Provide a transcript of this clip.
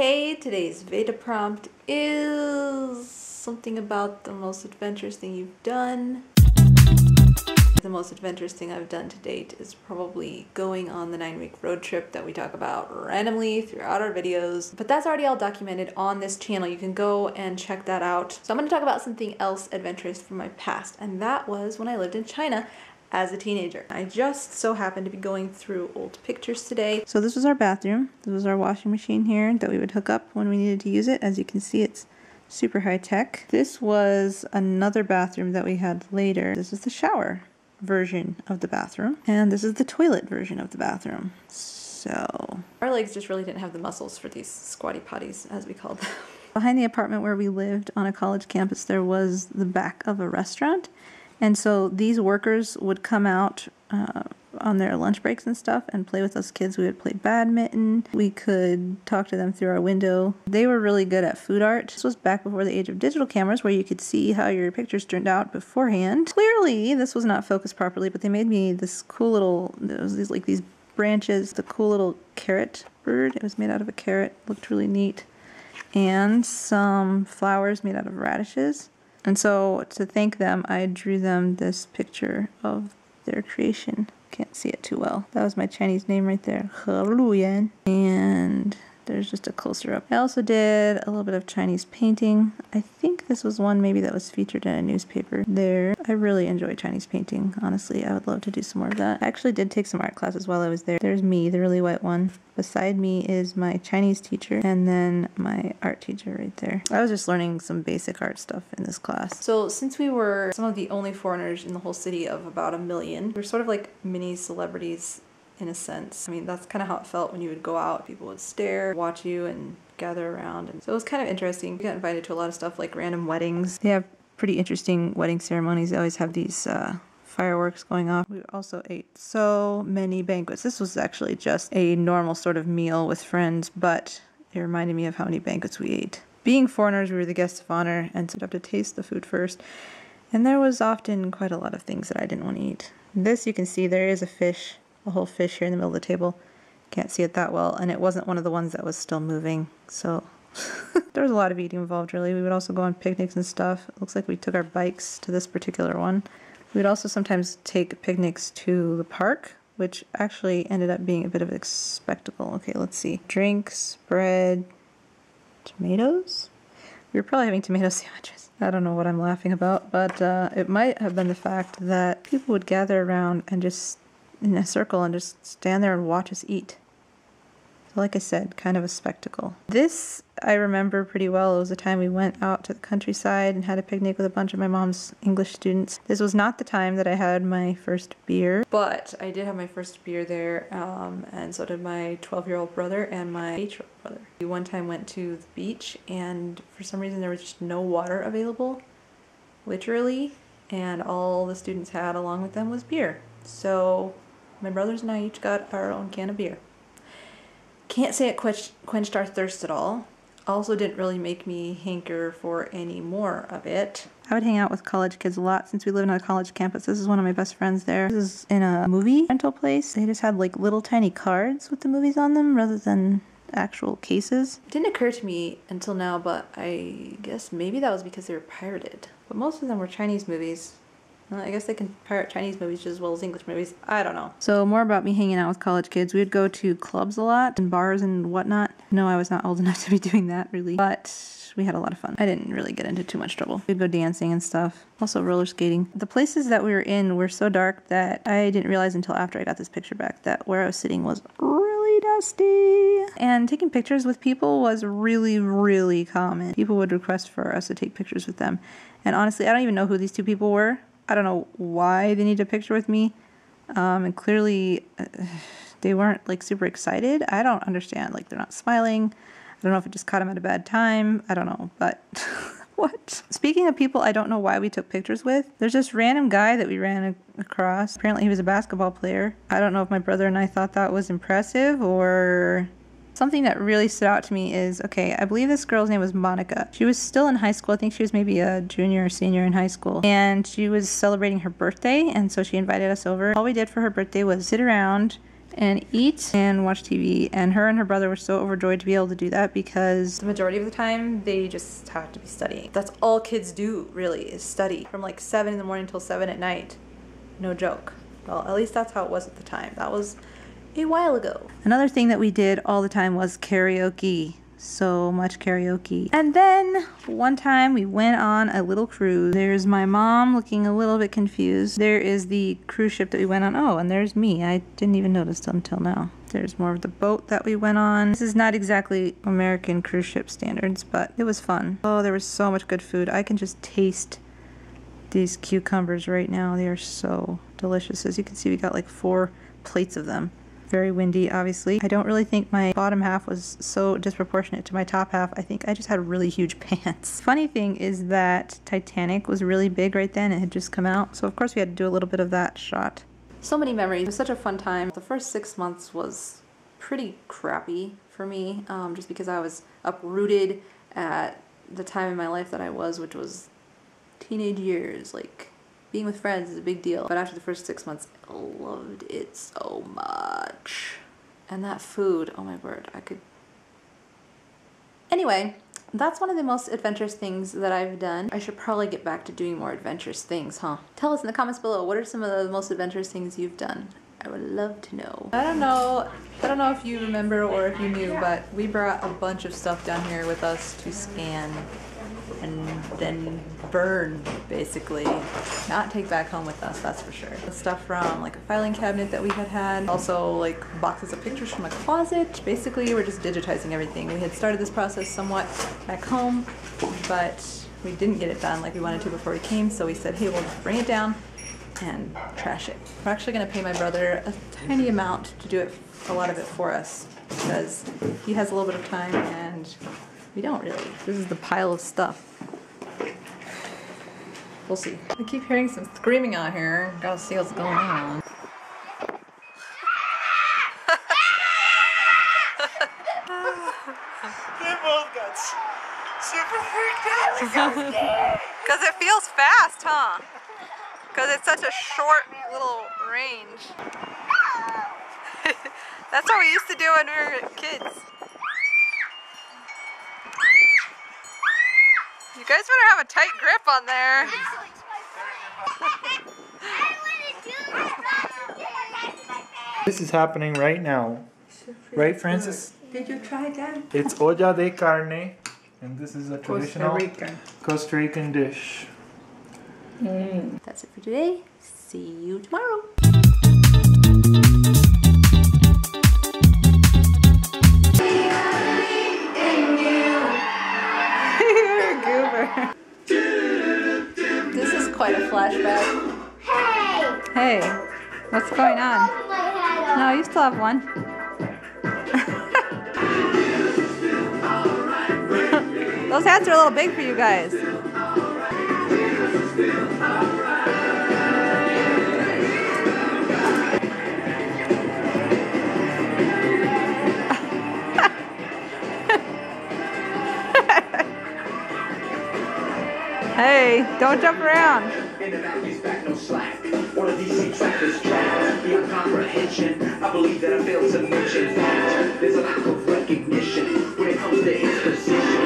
hey, today's Veda prompt is something about the most adventurous thing you've done. The most adventurous thing I've done to date is probably going on the nine week road trip that we talk about randomly throughout our videos. But that's already all documented on this channel. You can go and check that out. So I'm going to talk about something else adventurous from my past, and that was when I lived in China as a teenager. I just so happened to be going through old pictures today. So this was our bathroom. This was our washing machine here that we would hook up when we needed to use it. As you can see, it's super high tech. This was another bathroom that we had later. This is the shower version of the bathroom. And this is the toilet version of the bathroom. So our legs just really didn't have the muscles for these squatty potties, as we called them. Behind the apartment where we lived on a college campus, there was the back of a restaurant. And so these workers would come out uh, on their lunch breaks and stuff and play with us kids. We would play badminton. We could talk to them through our window. They were really good at food art. This was back before the age of digital cameras where you could see how your pictures turned out beforehand. Clearly, this was not focused properly, but they made me this cool little, there was these like these branches, the cool little carrot bird. It was made out of a carrot, looked really neat. And some flowers made out of radishes. And so to thank them, I drew them this picture of their creation. Can't see it too well. That was my Chinese name right there. And there's just a closer up. I also did a little bit of Chinese painting. I think this was one maybe that was featured in a newspaper there. I really enjoy Chinese painting, honestly. I would love to do some more of that. I actually did take some art classes while I was there. There's me, the really white one. Beside me is my Chinese teacher and then my art teacher right there. I was just learning some basic art stuff in this class. So since we were some of the only foreigners in the whole city of about a million, we we're sort of like mini celebrities in a sense. I mean, that's kind of how it felt when you would go out. People would stare, watch you, and gather around. And so it was kind of interesting. We got invited to a lot of stuff like random weddings. They have pretty interesting wedding ceremonies. They always have these uh, fireworks going off. We also ate so many banquets. This was actually just a normal sort of meal with friends, but it reminded me of how many banquets we ate. Being foreigners, we were the guests of honor, and so we have to taste the food first. And there was often quite a lot of things that I didn't want to eat. This you can see there is a fish a whole fish here in the middle of the table. Can't see it that well, and it wasn't one of the ones that was still moving, so there was a lot of eating involved, really. We would also go on picnics and stuff. It looks like we took our bikes to this particular one. We would also sometimes take picnics to the park, which actually ended up being a bit of a spectacle. Okay, let's see. Drinks, bread, tomatoes? We were probably having tomato sandwiches. I don't know what I'm laughing about, but uh, it might have been the fact that people would gather around and just in a circle and just stand there and watch us eat. Like I said, kind of a spectacle. This I remember pretty well. It was the time we went out to the countryside and had a picnic with a bunch of my mom's English students. This was not the time that I had my first beer, but I did have my first beer there, um, and so did my 12 year old brother and my 8 year old brother. We one time went to the beach, and for some reason there was just no water available, literally, and all the students had along with them was beer. So my brothers and I each got our own can of beer. Can't say it quenched, quenched our thirst at all. Also didn't really make me hanker for any more of it. I would hang out with college kids a lot since we live on a college campus. This is one of my best friends there. This is in a movie rental place. They just had like little tiny cards with the movies on them rather than actual cases. It didn't occur to me until now, but I guess maybe that was because they were pirated. But most of them were Chinese movies, I guess they can pirate Chinese movies just as well as English movies. I don't know. So more about me hanging out with college kids. We would go to clubs a lot and bars and whatnot. No, I was not old enough to be doing that really, but we had a lot of fun. I didn't really get into too much trouble. We'd go dancing and stuff. Also roller skating. The places that we were in were so dark that I didn't realize until after I got this picture back that where I was sitting was really dusty. And taking pictures with people was really, really common. People would request for us to take pictures with them. And honestly, I don't even know who these two people were. I don't know why they need a picture with me. Um, and clearly, uh, they weren't like super excited. I don't understand. Like, they're not smiling. I don't know if it just caught them at a bad time. I don't know. But what? Speaking of people I don't know why we took pictures with, there's this random guy that we ran across. Apparently, he was a basketball player. I don't know if my brother and I thought that was impressive or Something that really stood out to me is okay, I believe this girl's name was Monica. She was still in high school. I think she was maybe a junior or senior in high school. And she was celebrating her birthday, and so she invited us over. All we did for her birthday was sit around and eat and watch TV. And her and her brother were so overjoyed to be able to do that because the majority of the time they just have to be studying. That's all kids do really is study from like 7 in the morning till 7 at night. No joke. Well, at least that's how it was at the time. That was a while ago. Another thing that we did all the time was karaoke so much karaoke. And then one time we went on a little cruise. There's my mom looking a little bit confused. There is the cruise ship that we went on. Oh, and there's me. I didn't even notice until now. There's more of the boat that we went on. This is not exactly American cruise ship standards, but it was fun. Oh, there was so much good food. I can just taste these cucumbers right now. They are so delicious. As you can see, we got like four plates of them very windy, obviously. I don't really think my bottom half was so disproportionate to my top half. I think I just had really huge pants. Funny thing is that Titanic was really big right then. It had just come out. So of course we had to do a little bit of that shot. So many memories. It was such a fun time. The first six months was pretty crappy for me um, just because I was uprooted at the time in my life that I was, which was teenage years, like being with friends is a big deal. But after the first six months, I loved it so much. And that food, oh my word, I could. Anyway, that's one of the most adventurous things that I've done. I should probably get back to doing more adventurous things, huh? Tell us in the comments below, what are some of the most adventurous things you've done? I would love to know. I don't know, I don't know if you remember or if you knew, but we brought a bunch of stuff down here with us to scan and then burn basically. Not take back home with us that's for sure. The stuff from like a filing cabinet that we had had. Also like boxes of pictures from a closet. Basically we're just digitizing everything. We had started this process somewhat back home but we didn't get it done like we wanted to before we came so we said hey we'll bring it down and trash it. We're actually going to pay my brother a tiny amount to do it a lot of it for us because he has a little bit of time and we don't really. This is the pile of stuff. We'll see. I keep hearing some screaming out here. Gotta see what's going on. they both got super freaked out. Because it feels fast, huh? Because it's such a short little range. That's what we used to do when we were kids. You guys better have a tight grip on there. This is happening right now. Right, Francis? Did you try that? It's olla de carne, and this is a traditional Costa Rican, Costa Rican dish. mm. That's it for today. See you tomorrow. This is quite a flashback. Hey! Hey, what's going on? No, you still have one. Those hats are a little big for you guys. Hey, don't jump around. In the back, no slack. One of these trapped beyond comprehension. I believe that I failed to mention that there's a lack of recognition when it comes to his position.